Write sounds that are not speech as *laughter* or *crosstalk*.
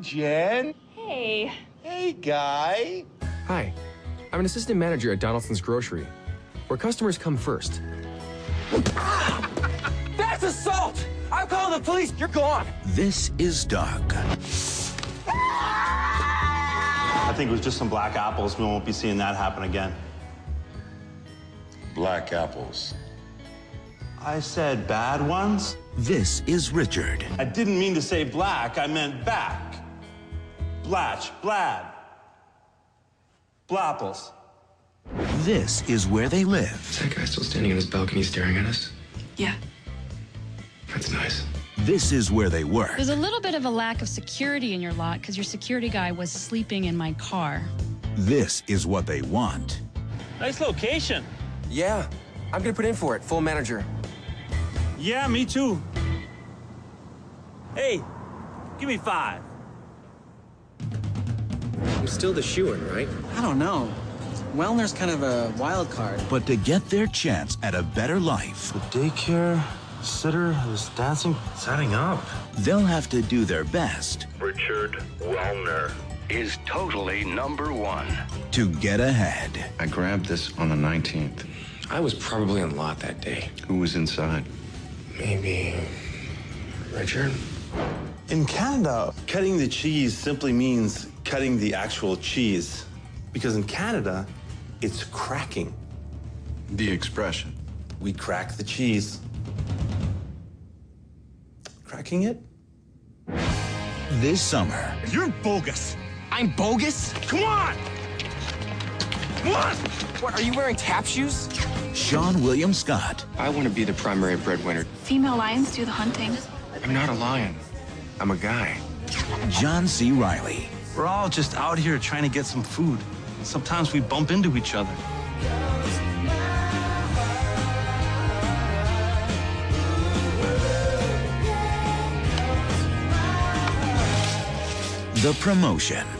Jen. Hey. Hey, Guy. Hi, I'm an assistant manager at Donaldson's Grocery, where customers come first. *gasps* That's assault! I'm calling the police. You're gone. This is Doug. I think it was just some black apples. We won't be seeing that happen again. Black apples. I said bad ones? This is Richard. I didn't mean to say black, I meant back. Blatch, blad. Blapples. This is where they live. Is that guy still standing on his balcony staring at us? Yeah. That's nice. This is where they work. There's a little bit of a lack of security in your lot because your security guy was sleeping in my car. This is what they want. Nice location. Yeah, I'm gonna put in for it, full manager. Yeah, me too. Hey, give me five. I'm still the shoe-in, right? I don't know. Wellner's kind of a wild card. But to get their chance at a better life, The daycare sitter who's dancing, setting up. they'll have to do their best Richard Wellner is totally number one. to get ahead. I grabbed this on the 19th. I was probably on lot that day. Who was inside? Maybe Richard? In Canada, cutting the cheese simply means cutting the actual cheese. Because in Canada, it's cracking. The expression. We crack the cheese. Cracking it? This summer, You're bogus. I'm bogus? Come on! Come on! What, are you wearing tap shoes? Seann William Scott, I want to be the primary breadwinner. Female lions do the hunting. I'm not a lion. I'm a guy. John C. Reilly, We're all just out here trying to get some food. Sometimes we bump into each other. The Promotion.